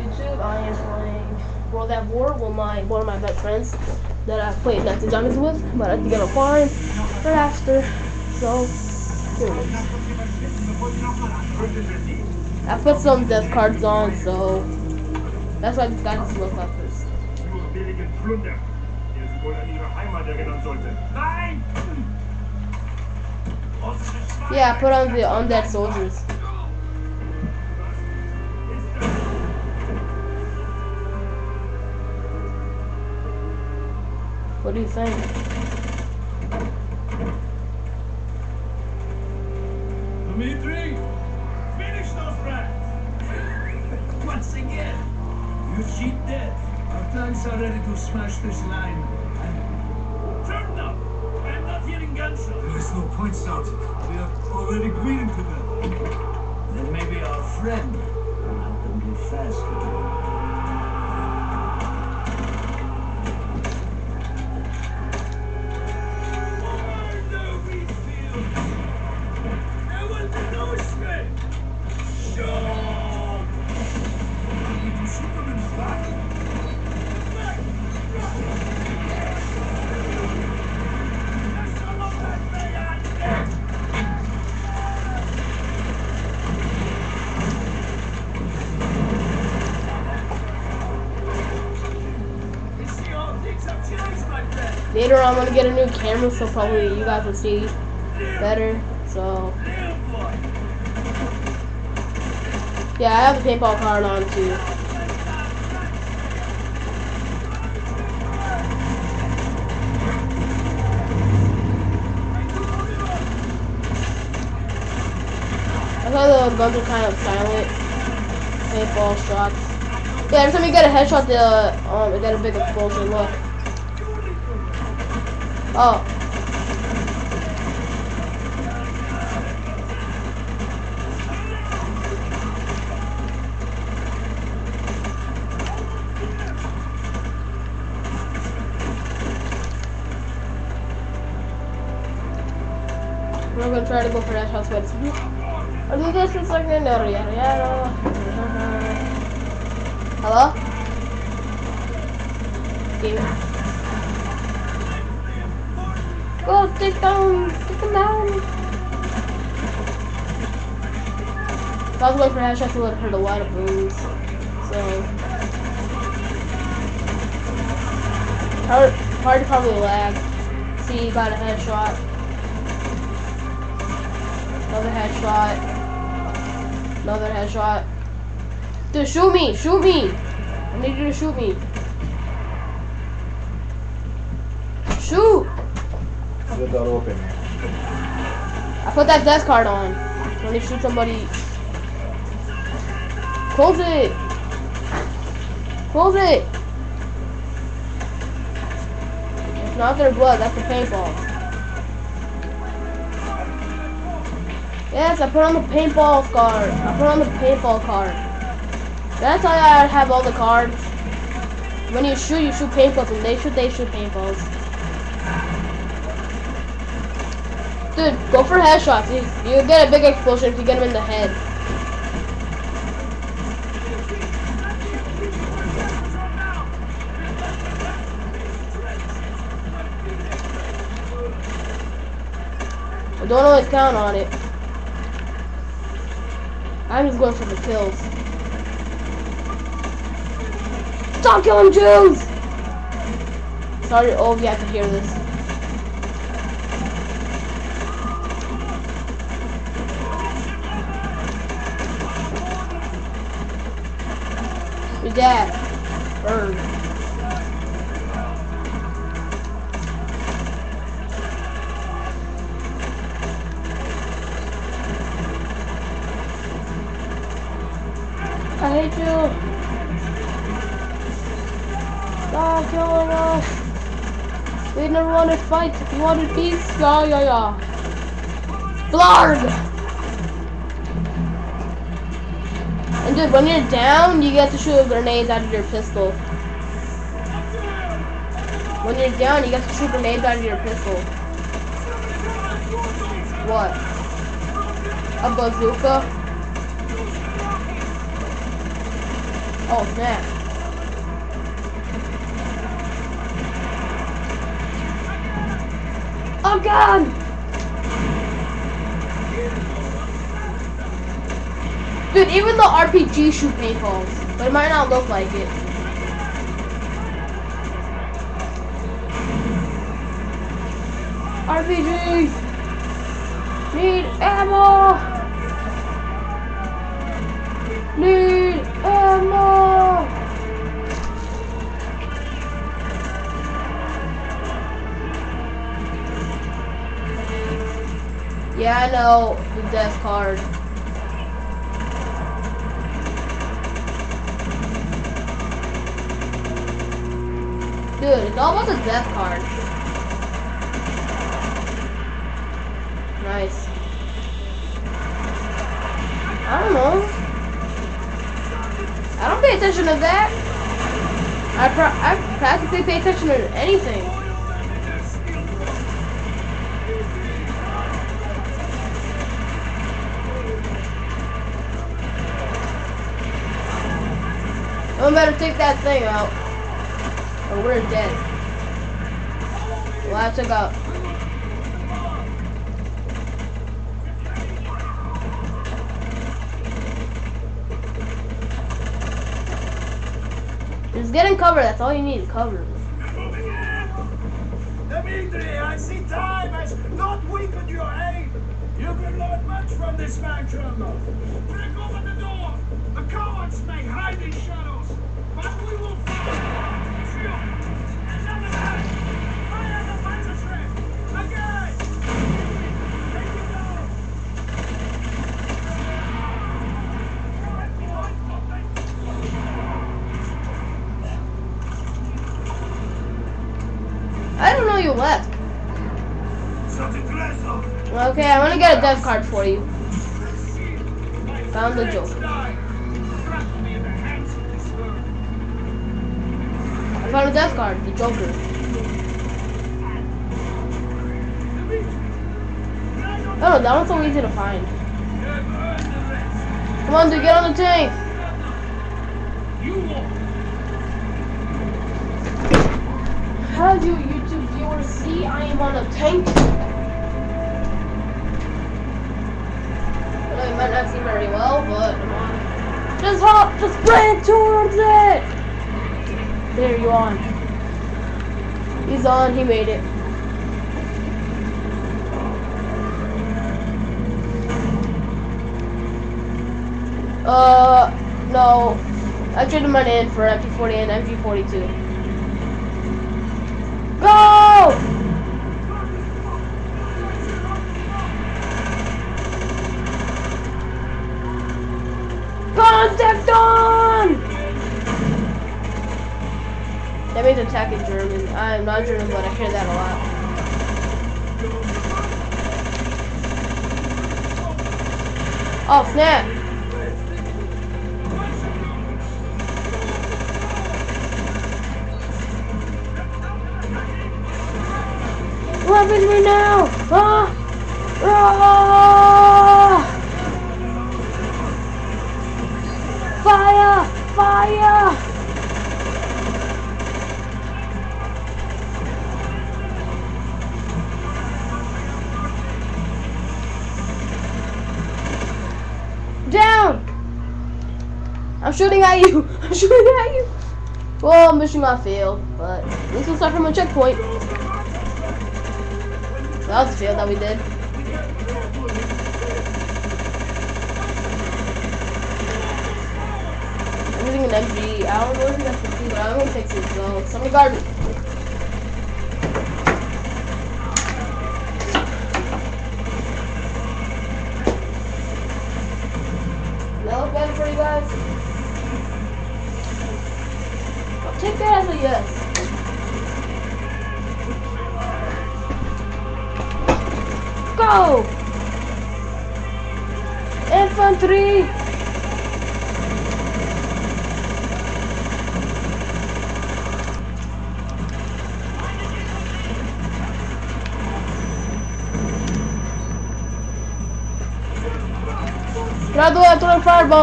YouTube. I am playing World at War with my one of my best friends that I played and Diamonds with, but I get a farm right after. So. I put some death cards on, so that's why this guy just look like this. Nur billigen Plunder, der sie wohl an ihre Heimat erinnern sollte. Nein! Yeah, I put on the undead soldiers. What do you think? Dimitri, finish those rats! Once again, you cheat dead. Our tanks are ready to smash this line. And Turn them! I'm not hearing gunshots. there is no point, Sergeant. We are already greeting to them. Then maybe our friend Later on, I'm gonna get a new camera, so probably you guys will see better. So yeah, I have a paintball card on too. I thought the guns were kind of silent. Paintball shots. Yeah, every time you get a headshot, the um, it got a big explosion. Look. Oh. We're gonna try to go for that shot, but I do this in second yada yada yada. Hello? Take down, take them down. I was going for have heard a lot of booms. So hard, hard probably lag. See, got a headshot. Another headshot. Another headshot. Dude, shoot me! Shoot me! I need you to shoot me. Shoot! The door open. I put that death card on. When you shoot somebody. Close it! Close it! It's not their blood, that's the paintball. Yes, I put on the paintball card. I put on the paintball card. That's why I have all the cards. When you shoot, you shoot paintballs. When they shoot, they shoot paintballs. Dude, go for headshots. You, you get a big explosion if you get him in the head. I don't always count on it. I'm just going for the kills. Stop killing Jews! Sorry, oh, you have to hear this. Your dad. Burn. I hate you. Stop killing us. We never wanted to fight. We wanted peace. Yeah, yeah, yeah. Blarg! And dude, when you're down, you get to shoot grenades out of your pistol. When you're down, you get to shoot grenades out of your pistol. What? A bazooka? Oh. Oh god! Dude, even the RPG shoot paintballs, but it might not look like it. RPG! Need ammo! Need ammo! Yeah, I know the death card. Dude, it's about the death card. Nice. I don't know. I don't pay attention to that. I, pra I practically pay attention to anything. I better take that thing out. Or we're dead. Well, I took out. Just get in cover, that's all you need, cover. Dimitri, I see time has not weakened your aim. You can learn much from this spectrum. Break open the door. The cowards may hide in shadows, but we will fight. I don't know you left. Okay, I'm gonna get a death card for you. Found the Joker. Found a death card, the Joker. Oh, that one's so easy to find. Come on, dude, get on the tank. How do YouTube viewers see I am on a tank? I might not see very well, but. Just hop, just sprint towards it! There, you on. He's on, he made it. Uh, no. I traded money in for MP40 and MG42. Go! German. I am not German, but I hear that a lot. Oh, snap! What to me now? Ah! Shooting at you! I'm shooting at you! Well, mission got failed, but at least we'll start from a checkpoint. That was a fail that we did. I'm using an MG. I don't know if that's the key, but I'm gonna fix it, so somebody guard me. country. Graduatura Farbão.